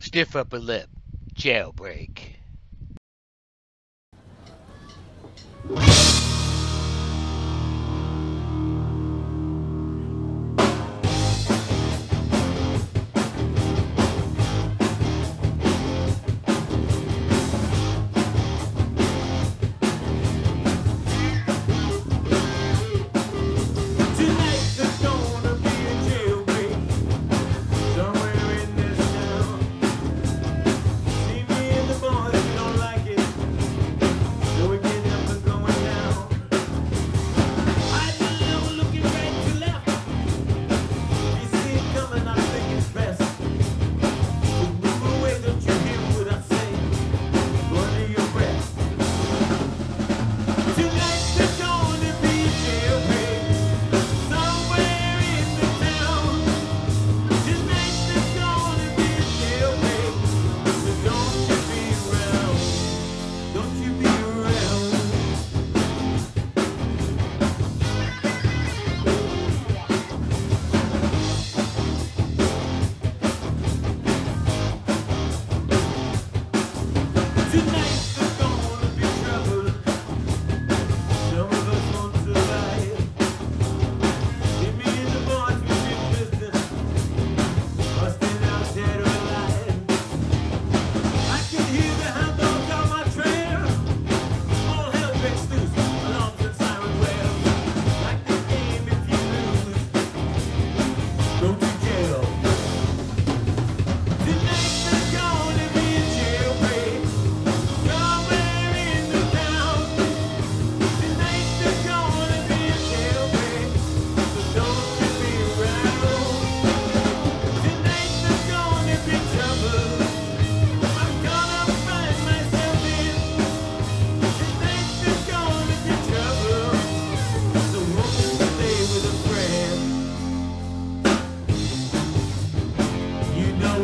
Stiff upper lip. Jailbreak.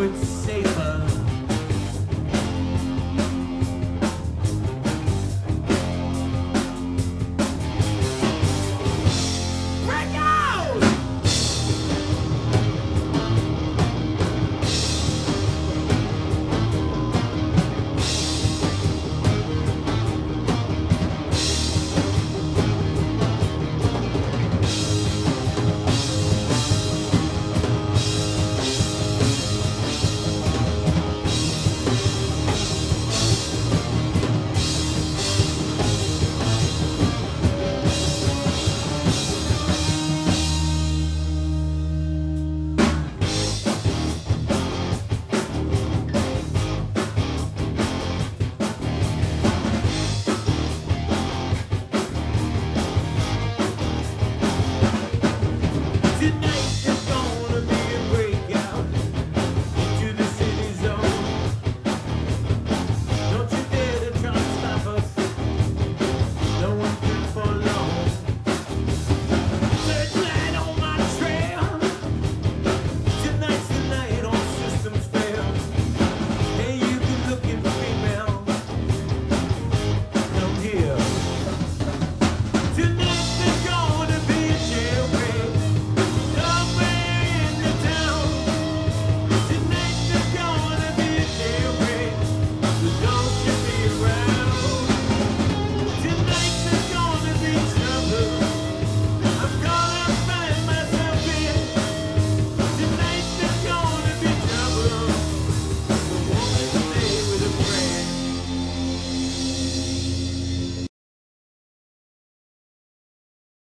It's safer